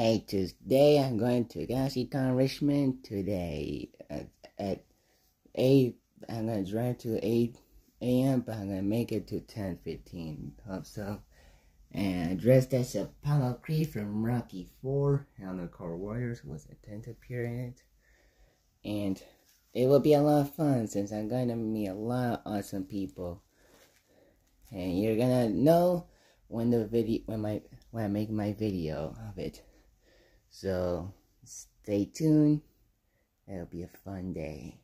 Hey, today I'm going to Con Richmond today at, at 8. I'm going to drive to 8 a.m., but I'm going to make it to 10.15. Hope so. And dressed as Apollo Creed from Rocky 4 and the Core Warriors was a tent appear in it. And it will be a lot of fun since I'm going to meet a lot of awesome people. And you're gonna know when the video when my when I make my video of it. So stay tuned. It'll be a fun day.